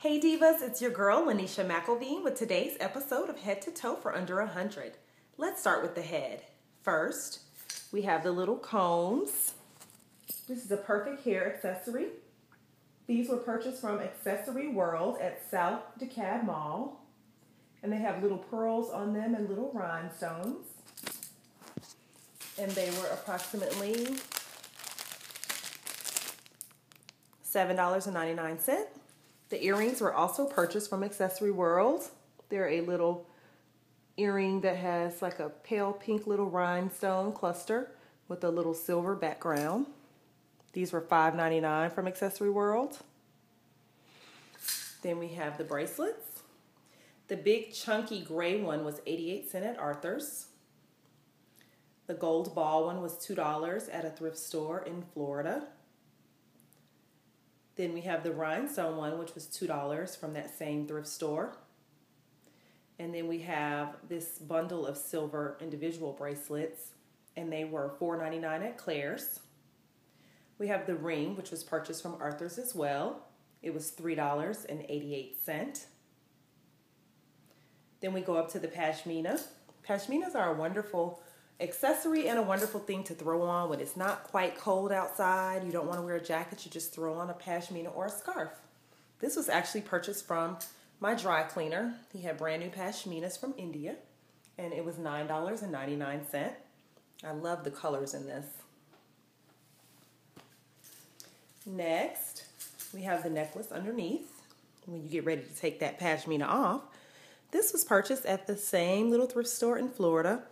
Hey Divas, it's your girl Lynesha McElveen with today's episode of Head to Toe for Under a 100. Let's start with the head. First, we have the little combs. This is a perfect hair accessory. These were purchased from Accessory World at South DeKalb Mall. And they have little pearls on them and little rhinestones. And they were approximately $7.99. The earrings were also purchased from Accessory World. They're a little earring that has like a pale pink little rhinestone cluster with a little silver background. These were $5.99 from Accessory World. Then we have the bracelets. The big chunky gray one was 88 cents at Arthur's. The gold ball one was $2 at a thrift store in Florida. Then we have the rhinestone one, which was $2 from that same thrift store. And then we have this bundle of silver individual bracelets, and they were $4.99 at Claire's. We have the ring, which was purchased from Arthur's as well. It was $3.88. Then we go up to the pashmina. Pashminas are a wonderful accessory and a wonderful thing to throw on when it's not quite cold outside. You don't want to wear a jacket, you just throw on a pashmina or a scarf. This was actually purchased from my dry cleaner. He had brand new pashminas from India, and it was $9.99. I love the colors in this. Next, we have the necklace underneath. When you get ready to take that pashmina off, this was purchased at the same little thrift store in Florida.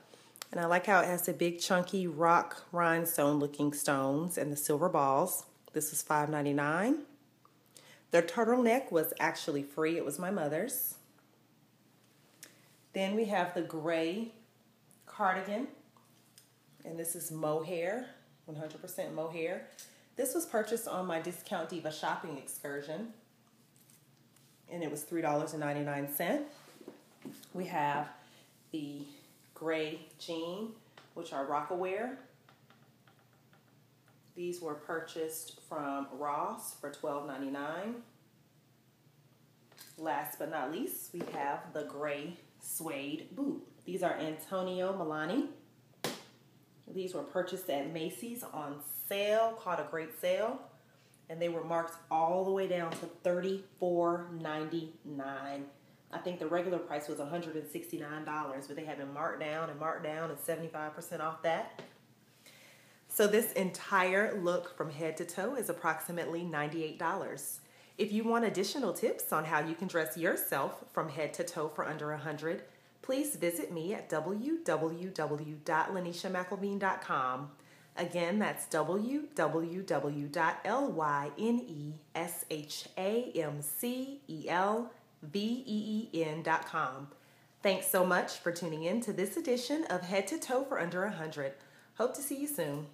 And I like how it has the big chunky rock rhinestone looking stones and the silver balls. This was $5.99. The turtleneck was actually free. It was my mother's. Then we have the gray cardigan. And this is mohair, 100% mohair. This was purchased on my Discount Diva shopping excursion. And it was $3.99. We have the gray jean, which are Rocawear. These were purchased from Ross for $12.99. Last but not least, we have the gray suede boot. These are Antonio Melani. These were purchased at Macy's on sale, caught a great sale, and they were marked all the way down to $34.99. I think the regular price was $169, but they had been marked down and marked down and 75% off that. So this entire look from head to toe is approximately $98. If you want additional tips on how you can dress yourself from head to toe for under 100, please visit me at www.lyneshamcelveen.com. Again, that's www.lyneshamcel.com. Thanks so much for tuning in to this edition of Head to Toe for Under 100. Hope to see you soon.